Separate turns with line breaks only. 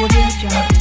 What is your job?